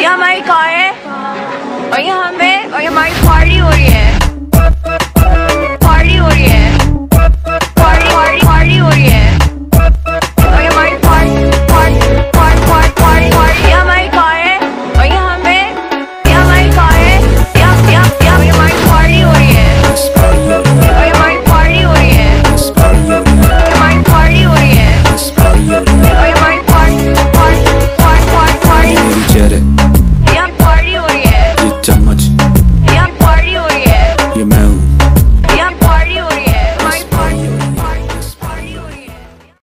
yeah, my car.